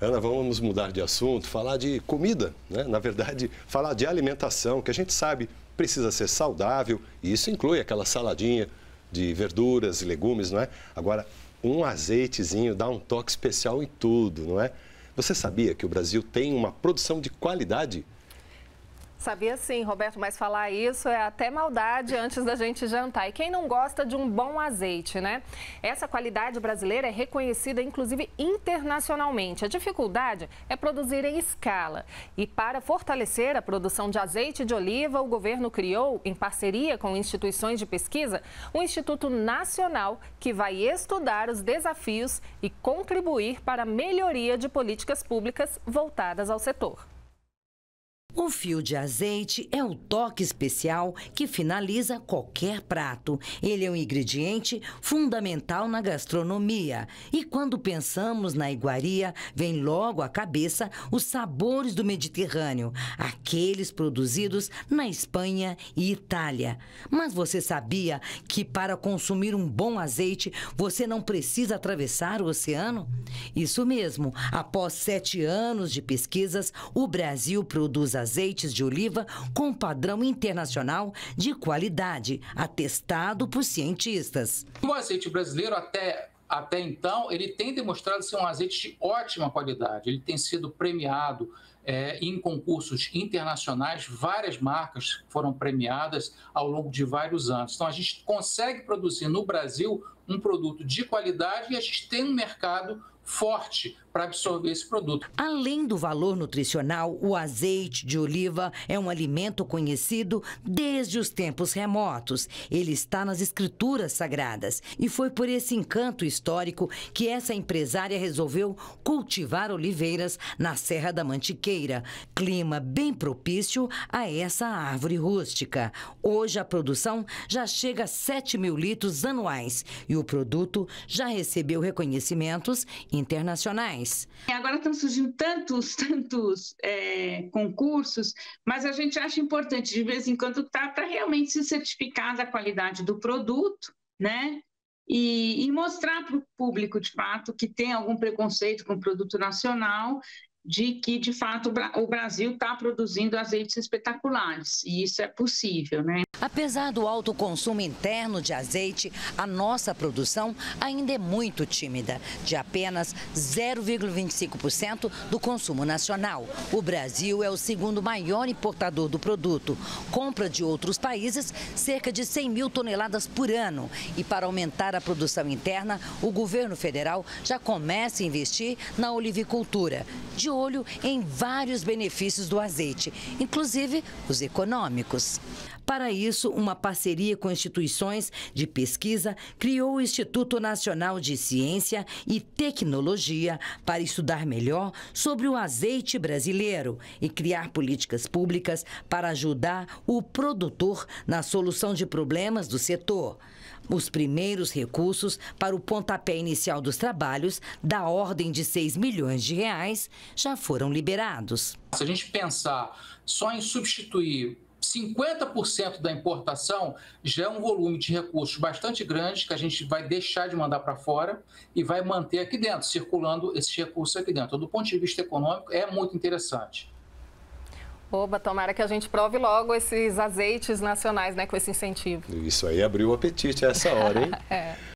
Ana, vamos mudar de assunto, falar de comida, né? Na verdade, falar de alimentação, que a gente sabe precisa ser saudável, e isso inclui aquela saladinha de verduras e legumes, não é? Agora, um azeitezinho dá um toque especial em tudo, não é? Você sabia que o Brasil tem uma produção de qualidade Sabia sim, Roberto, mas falar isso é até maldade antes da gente jantar. E quem não gosta de um bom azeite, né? Essa qualidade brasileira é reconhecida, inclusive, internacionalmente. A dificuldade é produzir em escala. E para fortalecer a produção de azeite de oliva, o governo criou, em parceria com instituições de pesquisa, um Instituto Nacional que vai estudar os desafios e contribuir para a melhoria de políticas públicas voltadas ao setor. O fio de azeite é o toque especial que finaliza qualquer prato. Ele é um ingrediente fundamental na gastronomia. E quando pensamos na iguaria, vem logo à cabeça os sabores do Mediterrâneo, aqueles produzidos na Espanha e Itália. Mas você sabia que para consumir um bom azeite, você não precisa atravessar o oceano? Isso mesmo. Após sete anos de pesquisas, o Brasil produz azeites de oliva com padrão internacional de qualidade, atestado por cientistas. O azeite brasileiro até até então, ele tem demonstrado ser um azeite de ótima qualidade. Ele tem sido premiado é, em concursos internacionais, várias marcas foram premiadas ao longo de vários anos. Então, a gente consegue produzir no Brasil um produto de qualidade e a gente tem um mercado forte para absorver esse produto. Além do valor nutricional, o azeite de oliva é um alimento conhecido desde os tempos remotos. Ele está nas escrituras sagradas e foi por esse encanto histórico que essa empresária resolveu cultivar oliveiras na Serra da Mantiqueira, clima bem propício a essa árvore rústica. Hoje a produção já chega a 7 mil litros anuais e o produto já recebeu reconhecimentos internacionais mais. Agora estão surgindo tantos, tantos é, concursos, mas a gente acha importante de vez em quando tá para realmente se certificar da qualidade do produto, né? E, e mostrar para o público, de fato, que tem algum preconceito com o produto nacional de que, de fato, o Brasil está produzindo azeites espetaculares. E isso é possível, né? Apesar do alto consumo interno de azeite, a nossa produção ainda é muito tímida, de apenas 0,25% do consumo nacional. O Brasil é o segundo maior importador do produto. Compra de outros países cerca de 100 mil toneladas por ano. E para aumentar a produção interna, o governo federal já começa a investir na olivicultura. De olho em vários benefícios do azeite, inclusive os econômicos. Para isso, uma parceria com instituições de pesquisa criou o Instituto Nacional de Ciência e Tecnologia para estudar melhor sobre o azeite brasileiro e criar políticas públicas para ajudar o produtor na solução de problemas do setor. Os primeiros recursos para o pontapé inicial dos trabalhos, da ordem de 6 milhões de reais, já foram liberados. Se a gente pensar só em substituir 50% da importação já é um volume de recursos bastante grande que a gente vai deixar de mandar para fora e vai manter aqui dentro, circulando esses recursos aqui dentro. Do ponto de vista econômico, é muito interessante. Oba, tomara que a gente prove logo esses azeites nacionais, né, com esse incentivo. Isso aí abriu o apetite a essa hora, hein? é.